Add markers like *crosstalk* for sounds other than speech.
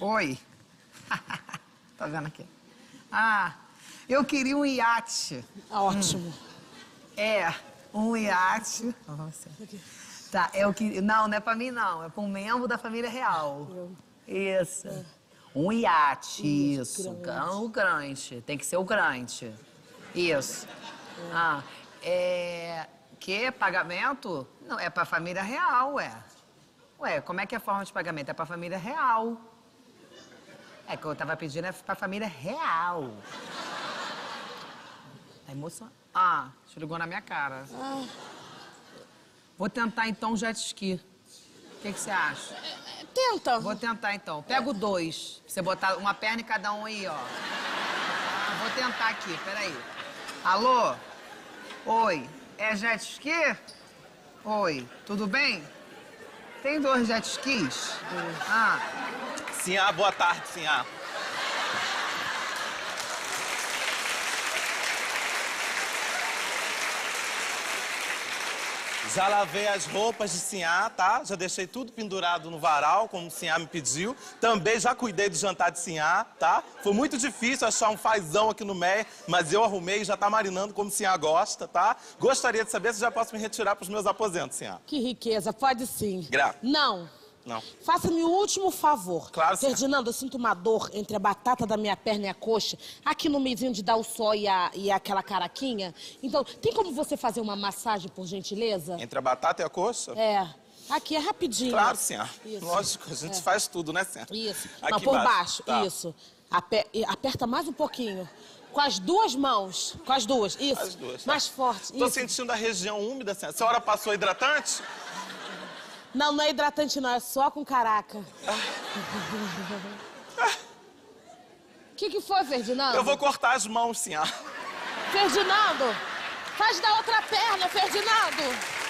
Oi. *laughs* tá vendo aqui? Ah, eu queria um iate. Ótimo. É, um iate. Você. Tá, eu queria. Não, não é pra mim, não. É pra um membro da família real. Isso. Um iate, isso. O grande. Tem que ser o grande. Isso. Ah, é. Que? Pagamento? Não, é pra família real, ué. Ué, como é que é a forma de pagamento? É pra família real. É que eu tava pedindo é pra família real. Tá emocionado. Ah, esfregou na minha cara. Vou tentar então jet ski. O que você acha? Tenta. Vou tentar então. Pego dois. Você botar uma perna em cada um aí, ó. Ah, vou tentar aqui, peraí. Alô? Oi. É jet ski? Oi. Tudo bem? Tem dois jet skis? Ah, Sim, ah, boa tarde, sim, ah. Já lavei as roupas de Sinhá, tá? Já deixei tudo pendurado no varal, como o Sinhá me pediu. Também já cuidei do jantar de Sinhá, tá? Foi muito difícil achar um fazão aqui no MEI, mas eu arrumei e já tá marinando como o Sinhá gosta, tá? Gostaria de saber se já posso me retirar para os meus aposentos, Sinhá. Que riqueza, pode sim. Gra- Não. Não. Faça-me o último favor. Claro, senhora. Ferdinando, eu sinto uma dor entre a batata da minha perna e a coxa, aqui no meiozinho de dar o sol e, a- e aquela caraquinha. Então, tem como você fazer uma massagem, por gentileza? Entre a batata e a coxa? É. Aqui é rapidinho. Claro, Sinhá. Isso. Lógico, a gente É. faz tudo, né, Sinhá? Isso. Aqui Não, por embaixo. baixo. Tá. Isso. Ape- aperta mais um pouquinho. Com as duas mãos. Com as duas. Isso. As duas, tá. Mais forte. Tô Isso. sentindo a região úmida, Sinhá. A senhora passou hidratante? Não, não é hidratante, não. É só com caraca. O *laughs* que, que foi, Ferdinando? Eu vou cortar as mãos, Sinhá. Ferdinando! Faz da outra perna, Ferdinando!